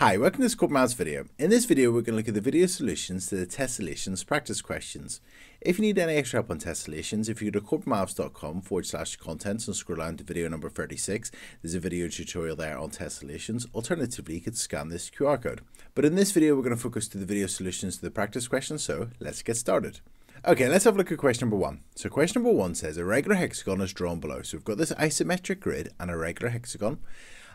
Hi, welcome to this Maths video. In this video, we're going to look at the video solutions to the tessellations practice questions. If you need any extra help on tessellations, if you go to corbettmaths.com forward slash contents and scroll down to video number 36, there's a video tutorial there on tessellations. Alternatively, you could scan this QR code. But in this video, we're going to focus to the video solutions to the practice questions, so let's get started. Okay, let's have a look at question number one. So question number one says a regular hexagon is drawn below. So we've got this isometric grid and a regular hexagon.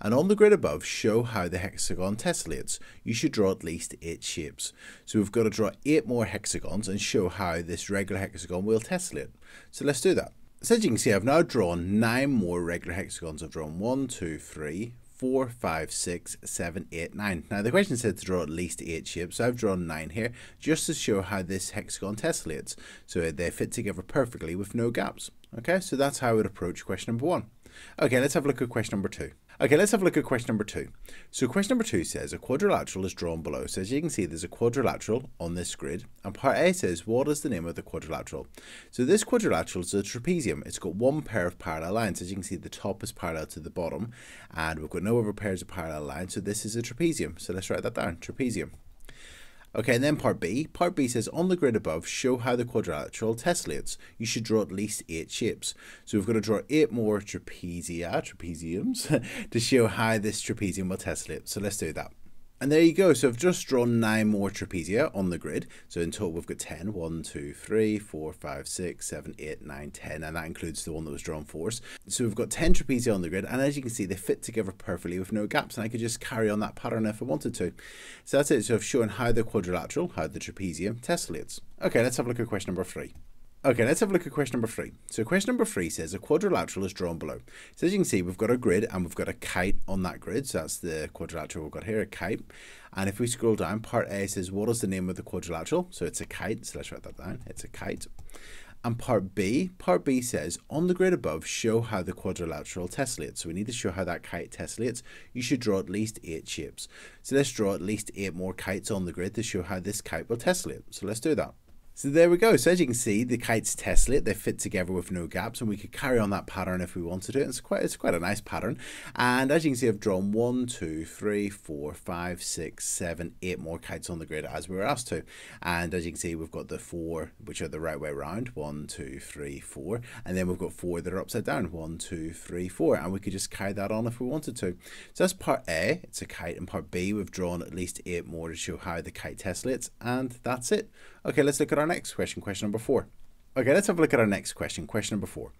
And on the grid above, show how the hexagon tessellates. You should draw at least eight shapes. So we've got to draw eight more hexagons and show how this regular hexagon will tessellate. So let's do that. So as you can see, I've now drawn nine more regular hexagons. I've drawn one, two, three, four, five, six, seven, eight, nine. Now the question said to draw at least eight shapes, so I've drawn nine here just to show how this hexagon tessellates. So they fit together perfectly with no gaps. Okay, so that's how I would approach question number one. Okay, let's have a look at question number two. Okay, let's have a look at question number two. So question number two says a quadrilateral is drawn below. So as you can see, there's a quadrilateral on this grid. And part A says, what is the name of the quadrilateral? So this quadrilateral is a trapezium. It's got one pair of parallel lines. As you can see, the top is parallel to the bottom. And we've got no other pairs of parallel lines. So this is a trapezium. So let's write that down, trapezium. Okay, and then part B. Part B says, on the grid above, show how the quadrilateral tessellates. You should draw at least eight shapes. So we've got to draw eight more trapezia, trapeziums, to show how this trapezium will tessellate. So let's do that. And there you go. So I've just drawn nine more trapezia on the grid. So in total, we've got 10. 1, 2, 3, 4, 5, 6, 7, 8, 9, 10. And that includes the one that was drawn for us. So we've got 10 trapezia on the grid. And as you can see, they fit together perfectly with no gaps. And I could just carry on that pattern if I wanted to. So that's it. So I've shown how the quadrilateral, how the trapezium tessellates. Okay, let's have a look at question number three. Okay, let's have a look at question number three. So question number three says a quadrilateral is drawn below. So as you can see, we've got a grid and we've got a kite on that grid. So that's the quadrilateral we've got here, a kite. And if we scroll down, part A says, what is the name of the quadrilateral? So it's a kite. So let's write that down. It's a kite. And part B, part B says, on the grid above, show how the quadrilateral tessellates. So we need to show how that kite tessellates. You should draw at least eight shapes. So let's draw at least eight more kites on the grid to show how this kite will tessellate. So let's do that. So there we go. So as you can see, the kites tessellate. They fit together with no gaps, and we could carry on that pattern if we wanted to. It's quite, it's quite a nice pattern. And as you can see, I've drawn one, two, three, four, five, six, seven, eight more kites on the grid as we were asked to. And as you can see, we've got the four, which are the right way around. One, two, three, four. And then we've got four that are upside down. One, two, three, four. And we could just carry that on if we wanted to. So that's part A. It's a kite. And part B, we've drawn at least eight more to show how the kite tessellates. And that's it. Okay, let's look at our next question, question number four. Okay, let's have a look at our next question, question number four.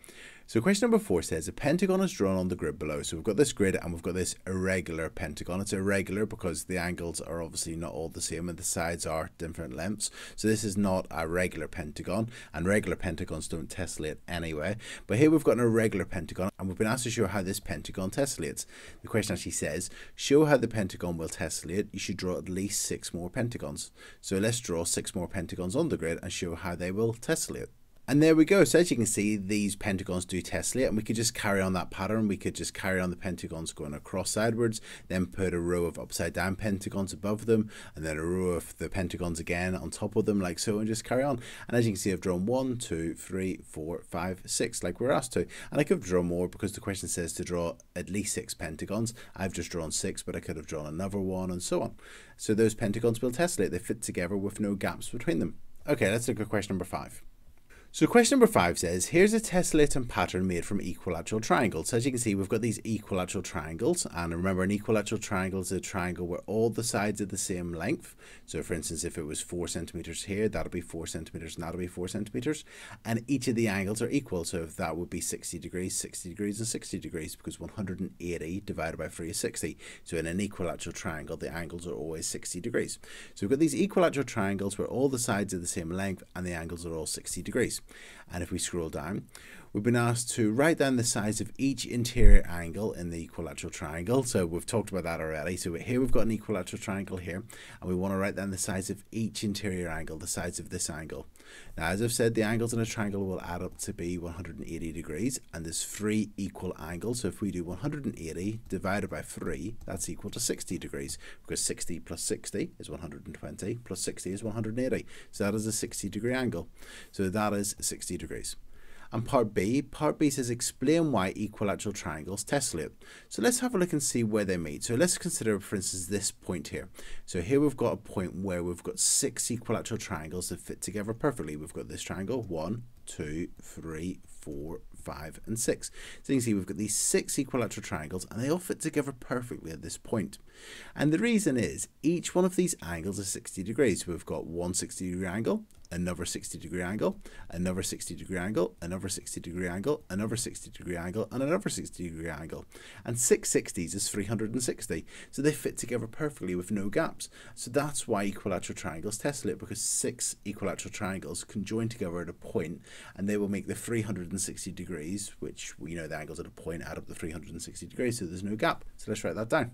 So question number four says a pentagon is drawn on the grid below. So we've got this grid and we've got this irregular pentagon. It's irregular because the angles are obviously not all the same and the sides are different lengths. So this is not a regular pentagon and regular pentagons don't tessellate anyway. But here we've got an irregular pentagon and we've been asked to show how this pentagon tessellates. The question actually says, show how the pentagon will tessellate. You should draw at least six more pentagons. So let's draw six more pentagons on the grid and show how they will tessellate. And there we go. So as you can see, these pentagons do tessellate, and we could just carry on that pattern. We could just carry on the pentagons going across sideways, then put a row of upside down pentagons above them, and then a row of the pentagons again on top of them, like so, and just carry on. And as you can see, I've drawn one, two, three, four, five, six, like we're asked to. And I could draw more because the question says to draw at least six pentagons. I've just drawn six, but I could have drawn another one, and so on. So those pentagons will tessellate. They fit together with no gaps between them. Okay, let's look at question number five. So question number five says, here's a tessellating pattern made from equilateral triangles. So as you can see, we've got these equilateral triangles. And remember, an equilateral triangle is a triangle where all the sides are the same length. So for instance, if it was four centimeters here, that'll be four centimeters and that'll be four centimeters. And each of the angles are equal. So if that would be 60 degrees, 60 degrees and 60 degrees because 180 divided by 3 is 60. So in an equilateral triangle, the angles are always 60 degrees. So we've got these equilateral triangles where all the sides are the same length and the angles are all 60 degrees. And if we scroll down, we've been asked to write down the size of each interior angle in the equilateral triangle. So we've talked about that already. So here we've got an equilateral triangle here, and we want to write down the size of each interior angle, the size of this angle. Now, as I've said, the angles in a triangle will add up to be 180 degrees, and there's three equal angles. So if we do 180 divided by 3, that's equal to 60 degrees, because 60 plus 60 is 120, plus 60 is 180. So that is a 60 degree angle. So that is 60 degrees. And part B, part B says explain why equilateral triangles tessellate. So let's have a look and see where they meet. So let's consider, for instance, this point here. So here we've got a point where we've got six equilateral triangles that fit together perfectly. We've got this triangle, one, two, three, four, five, and 6. So you can see we've got these six equilateral triangles and they all fit together perfectly at this point. And the reason is each one of these angles is 60 degrees. So we've got one 60 degree angle, another 60 degree angle, another 60 degree angle, another 60 degree angle, another 60 degree angle, and another 60 degree angle. And six 60s is 360. So they fit together perfectly with no gaps. So that's why equilateral triangles tessellate because six equilateral triangles can join together at a point and they will make the 360 degrees, which we know the angles at a point add up to 360 degrees, so there's no gap. So let's write that down.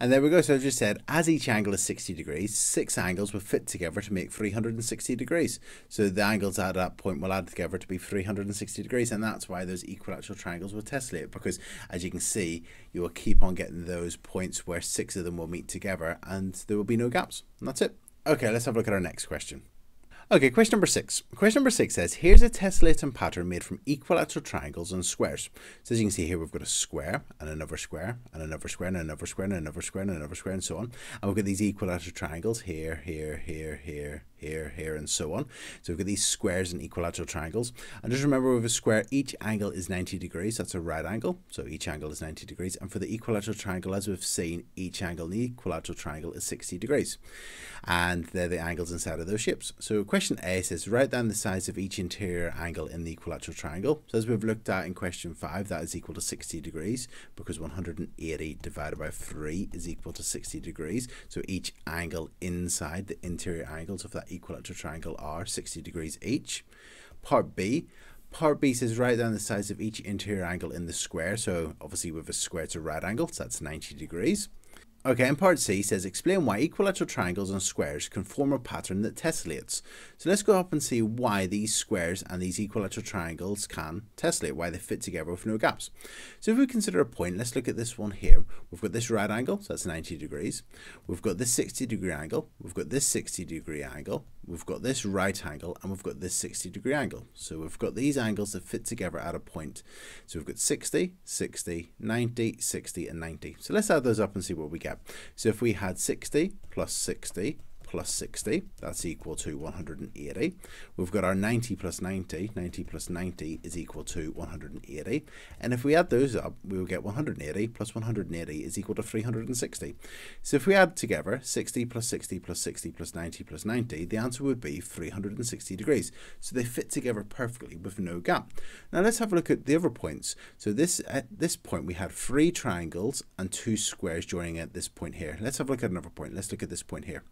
And there we go. So I've just said, as each angle is 60 degrees, six angles will fit together to make 360 degrees. So the angles at that point will add together to be 360 degrees. And that's why those equilateral triangles will tessellate. Because as you can see, you will keep on getting those points where six of them will meet together and there will be no gaps. And that's it. Okay, let's have a look at our next question. Okay, question number six. Question number six says, here's a tessellating pattern made from equilateral triangles and squares. So as you can see here, we've got a square and another square and another square and another square and another square and another square and so on. And we've got these equilateral triangles here, here, here, here, here, here, and so on. So we've got these squares and equilateral triangles. And just remember with a square, each angle is 90 degrees. That's a right angle. So each angle is 90 degrees. And for the equilateral triangle, as we've seen, each angle in the equilateral triangle is 60 degrees. And they're the angles inside of those shapes. So question A says, write down the size of each interior angle in the equilateral triangle. So as we've looked at in question 5, that is equal to 60 degrees because 180 divided by 3 is equal to 60 degrees. So each angle inside the interior angles of that equilateral triangle are 60 degrees each. Part B, Part B says write down the size of each interior angle in the square. So obviously with a square a right angle, so that's 90 degrees. Okay, and part C says explain why equilateral triangles and squares can form a pattern that tessellates. So let's go up and see why these squares and these equilateral triangles can tessellate, why they fit together with no gaps. So if we consider a point, let's look at this one here. We've got this right angle, so that's 90 degrees. We've got this 60 degree angle. We've got this 60 degree angle we've got this right angle and we've got this 60 degree angle. So we've got these angles that fit together at a point. So we've got 60, 60, 90, 60 and 90. So let's add those up and see what we get. So if we had 60 plus 60 plus 60, that's equal to 180. We've got our 90 plus 90, 90 plus 90 is equal to 180. And if we add those up, we will get 180 plus 180 is equal to 360. So if we add together 60 plus 60 plus 60 plus 90 plus 90, the answer would be 360 degrees. So they fit together perfectly with no gap. Now let's have a look at the other points. So this at this point we had three triangles and two squares joining at this point here. Let's have a look at another point. Let's look at this point here.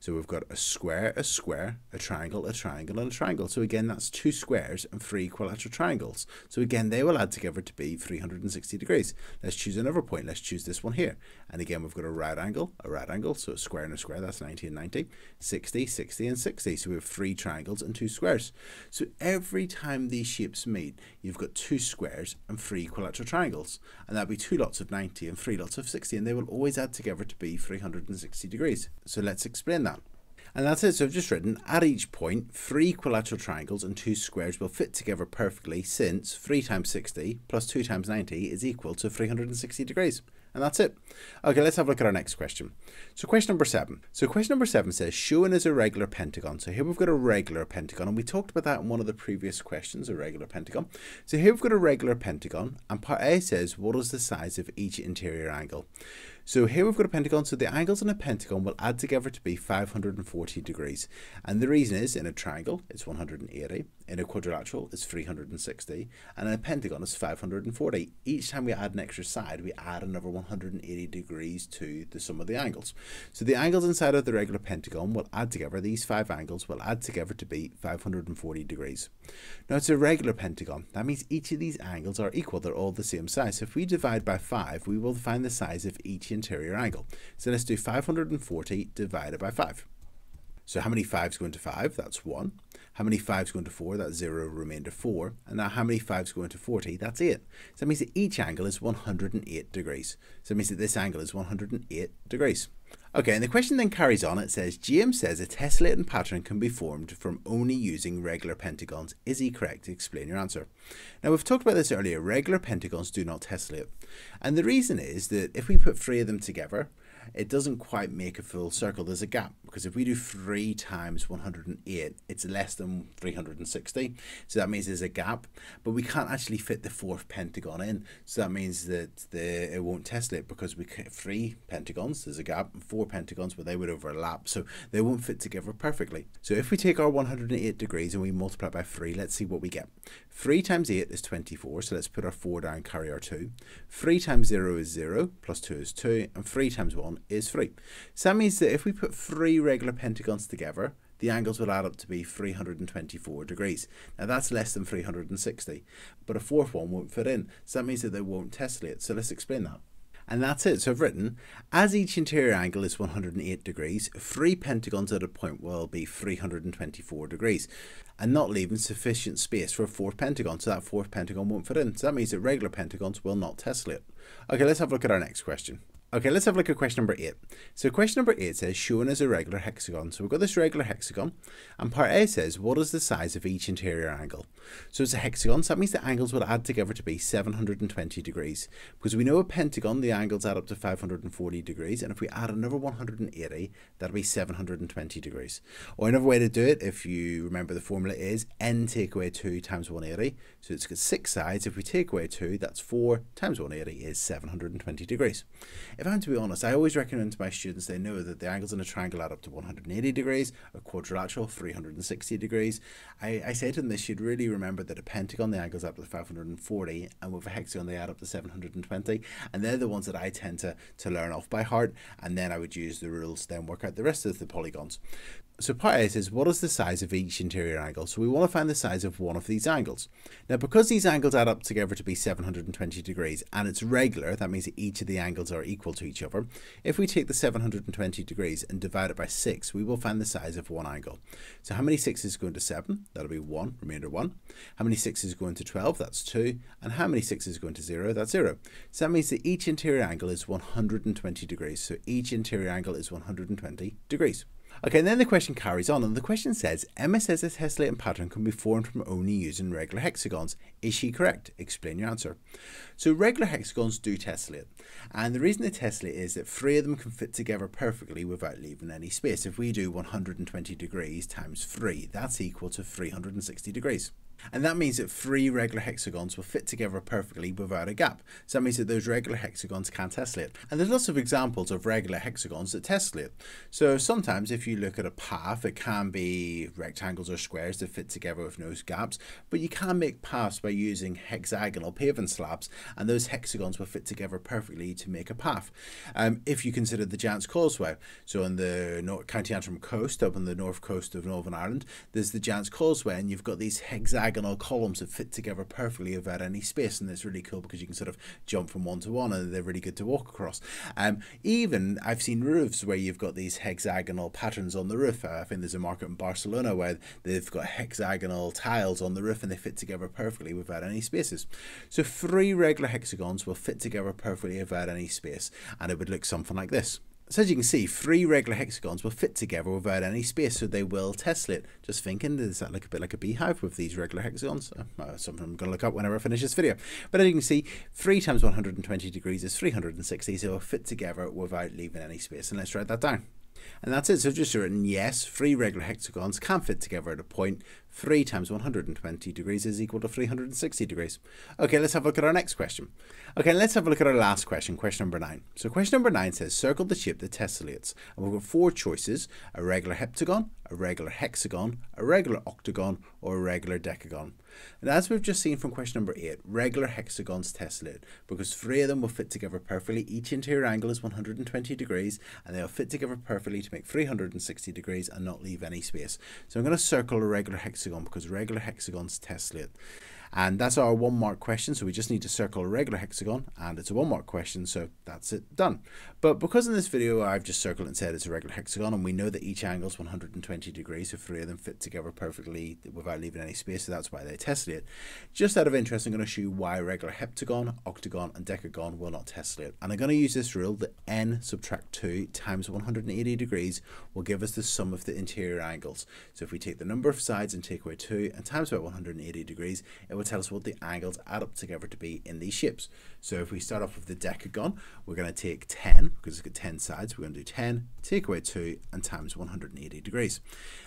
So we've got a square, a square, a triangle, a triangle, and a triangle. So again, that's two squares and three equilateral triangles. So again, they will add together to be 360 degrees. Let's choose another point. Let's choose this one here. And again, we've got a right angle, a right angle. So a square and a square, that's 90 and 90, 60, 60, and 60. So we have three triangles and two squares. So every time these shapes meet, you've got two squares and three equilateral triangles. And that'll be two lots of 90 and three lots of 60. And they will always add together to be 360 degrees. So let's explain that. And that's it. So I've just written, at each point, three equilateral triangles and two squares will fit together perfectly since 3 times 60 plus 2 times 90 is equal to 360 degrees. And that's it. Okay, let's have a look at our next question. So question number seven. So question number seven says, shown as a regular pentagon. So here we've got a regular pentagon, and we talked about that in one of the previous questions, a regular pentagon. So here we've got a regular pentagon, and part A says, what is the size of each interior angle? So here we've got a pentagon, so the angles in a pentagon will add together to be 540 degrees. And the reason is, in a triangle, it's 180, in a quadrilateral, it's 360, and in a pentagon, it's 540. Each time we add an extra side, we add another 180 degrees to the sum of the angles. So the angles inside of the regular pentagon will add together, these five angles will add together to be 540 degrees. Now it's a regular pentagon, that means each of these angles are equal, they're all the same size. So if we divide by 5, we will find the size of each interior angle. So let's do 540 divided by 5. So how many 5s go into 5? That's 1. How many 5s go into 4? That's 0, remainder 4. And now how many 5s go into 40? That's 8. So that means that each angle is 108 degrees. So that means that this angle is 108 degrees. Okay, and the question then carries on. It says, James says a tessellating pattern can be formed from only using regular pentagons. Is he correct? Explain your answer. Now, we've talked about this earlier. Regular pentagons do not tessellate. And the reason is that if we put three of them together, it doesn't quite make a full circle. There's a gap because if we do 3 times 108, it's less than 360. So that means there's a gap, but we can't actually fit the fourth pentagon in. So that means that the it won't tessellate because we three pentagons, there's a gap, and four pentagons, but they would overlap. So they won't fit together perfectly. So if we take our 108 degrees and we multiply by 3, let's see what we get. 3 times 8 is 24, so let's put our 4 down, carry our 2. 3 times 0 is 0, plus 2 is 2, and 3 times 1 is 3. So that means that if we put three regular pentagons together, the angles will add up to be 324 degrees. Now that's less than 360, but a fourth one won't fit in. So that means that they won't tessellate. So let's explain that. And that's it. So I've written, as each interior angle is 108 degrees, three pentagons at a point will be 324 degrees, and not leaving sufficient space for a fourth pentagon, so that fourth pentagon won't fit in. So that means that regular pentagons will not tessellate. Okay, let's have a look at our next question. Okay, let's have a look at question number eight. So question number eight says shown as a regular hexagon. So we've got this regular hexagon and part A says what is the size of each interior angle? So it's a hexagon, so that means the angles would add together to be 720 degrees. Because we know a pentagon, the angles add up to 540 degrees, and if we add another 180, that'll be 720 degrees. Or another way to do it, if you remember the formula is n take away 2 times 180. So it's got six sides. If we take away 2, that's 4 times 180 is 720 degrees. If I'm to be honest, I always recommend to my students they know that the angles in a triangle add up to 180 degrees, a quadrilateral 360 degrees. I, I say to them they should really remember that a pentagon the angles up to 540 and with a hexagon they add up to 720 and they're the ones that I tend to, to learn off by heart and then I would use the rules to then work out the rest of the polygons. So part A says, what is the size of each interior angle? So we want to find the size of one of these angles. Now, because these angles add up together to be 720 degrees, and it's regular, that means that each of the angles are equal to each other. If we take the 720 degrees and divide it by 6, we will find the size of one angle. So how many 6s go into 7? That'll be 1, remainder 1. How many 6s go into 12? That's 2. And how many 6s go into 0? That's 0. So that means that each interior angle is 120 degrees. So each interior angle is 120 degrees. Okay, and then the question carries on, and the question says, Emma says a tessellating pattern can be formed from only using regular hexagons. Is she correct? Explain your answer. So regular hexagons do tessellate, and the reason they tessellate is that three of them can fit together perfectly without leaving any space. If we do 120 degrees times 3, that's equal to 360 degrees. And that means that three regular hexagons will fit together perfectly without a gap. So that means that those regular hexagons can tessellate. And there's lots of examples of regular hexagons that tessellate. So sometimes if you look at a path, it can be rectangles or squares that fit together with no gaps, but you can make paths by using hexagonal paving slabs, and those hexagons will fit together perfectly to make a path. Um, if you consider the Giant's Causeway, so on the North, County Antrim coast, up on the north coast of Northern Ireland, there's the Giant's Causeway, and you've got these hexagonal diagonal columns that fit together perfectly without any space, and it's really cool because you can sort of jump from one to one, and they're really good to walk across. Um, even I've seen roofs where you've got these hexagonal patterns on the roof. I think there's a market in Barcelona where they've got hexagonal tiles on the roof, and they fit together perfectly without any spaces. So three regular hexagons will fit together perfectly without any space, and it would look something like this. So as you can see, three regular hexagons will fit together without any space, so they will tessellate. Just thinking, does that look a bit like a beehive with these regular hexagons? Uh, something I'm going to look up whenever I finish this video. But as you can see, 3 times 120 degrees is 360, so they'll fit together without leaving any space. And let's write that down. And that's it. So just written, yes, three regular hexagons can fit together at a point. 3 times 120 degrees is equal to 360 degrees. Okay, let's have a look at our next question. Okay, let's have a look at our last question, question number 9. So question number 9 says, circle the shape that tessellates. And we've got four choices, a regular heptagon, a regular hexagon, a regular octagon, or a regular decagon. And as we've just seen from question number 8, regular hexagons tessellate because three of them will fit together perfectly. Each interior angle is 120 degrees and they'll fit together perfectly to make 360 degrees and not leave any space. So I'm going to circle a regular hexagon because regular hexagons tessellate. And that's our one mark question. So we just need to circle a regular hexagon and it's a one mark question. So that's it done. But because in this video I've just circled and said it's a regular hexagon and we know that each angle is 120 degrees, so three of them fit together perfectly without leaving any space. So that's why they tested it. Just out of interest, I'm going to show you why regular heptagon, octagon and decagon will not tessellate. And I'm going to use this rule that n subtract 2 times 180 degrees will give us the sum of the interior angles. So if we take the number of sides and take away 2 and times by 180 degrees, it will tell us what the angles add up together to be in these shapes. So if we start off with the decagon, we're going to take 10, because it's got 10 sides, we're going to do 10, take away 2, and times 180 degrees.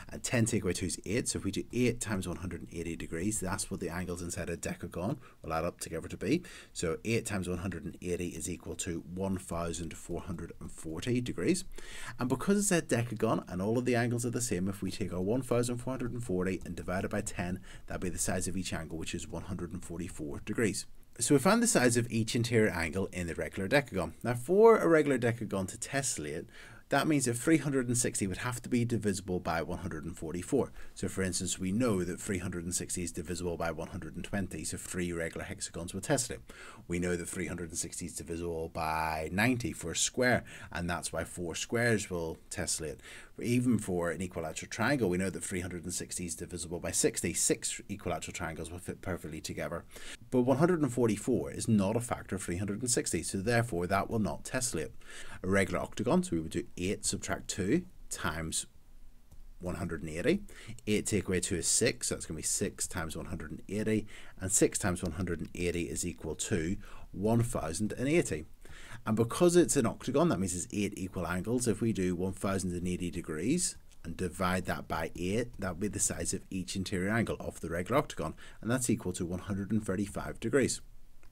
And 10 take away 2 is 8, so if we do 8 times 180 degrees, that's what the angles inside a decagon will add up together to be. So 8 times 180 is equal to 1440 degrees. And because it's a decagon and all of the angles are the same, if we take our 1440 and divide it by 10, that'd be the size of each angle, which is 144 degrees. So we found the size of each interior angle in the regular decagon. Now for a regular decagon to tessellate, that means that 360 would have to be divisible by 144. So for instance, we know that 360 is divisible by 120, so three regular hexagons will tessellate. We know that 360 is divisible by 90 for a square, and that's why four squares will tessellate. Even for an equilateral triangle, we know that 360 is divisible by 60. Six equilateral triangles will fit perfectly together. But 144 is not a factor of 360, so therefore that will not tessellate. A regular octagon, so we would do 8 subtract 2 times 180. 8 take away 2 is 6, so that's going to be 6 times 180, and 6 times 180 is equal to 1080. And because it's an octagon, that means it's 8 equal angles. If we do 1080 degrees and divide that by 8, that would be the size of each interior angle of the regular octagon, and that's equal to 135 degrees.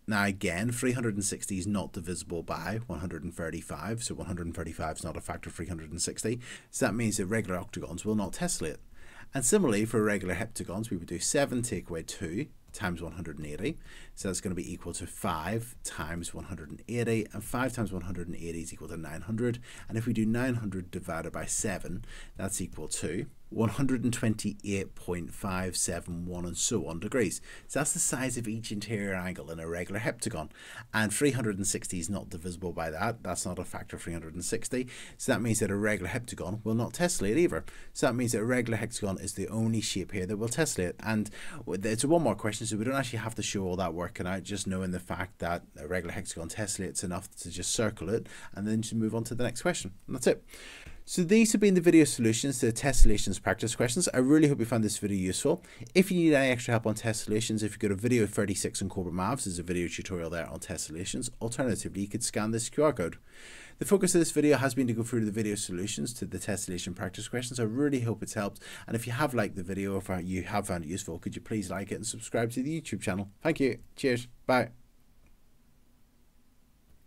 Now again, 360 is not divisible by 135, so 135 is not a factor of 360. So that means that regular octagons will not tessellate. And similarly, for regular heptagons, we would do 7 take away 2 times 180. So that's going to be equal to 5 times 180, and 5 times 180 is equal to 900. And if we do 900 divided by 7, that's equal to 128.571 and so on degrees. So that's the size of each interior angle in a regular heptagon. And 360 is not divisible by that. That's not a factor of 360. So that means that a regular heptagon will not tessellate either. So that means that a regular hexagon is the only shape here that will tessellate. And it's one more question, so we don't actually have to show all that working out, just knowing the fact that a regular hexagon tessellates enough to just circle it and then to move on to the next question. And that's it. So these have been the video solutions to the tessellations practice questions. I really hope you found this video useful. If you need any extra help on tessellations, if you go to video 36 on Corbettmaths, there's a video tutorial there on tessellations. Alternatively, you could scan this QR code. The focus of this video has been to go through the video solutions to the test tessellation practice questions. I really hope it's helped. And if you have liked the video, or if you have found it useful, could you please like it and subscribe to the YouTube channel. Thank you. Cheers. Bye.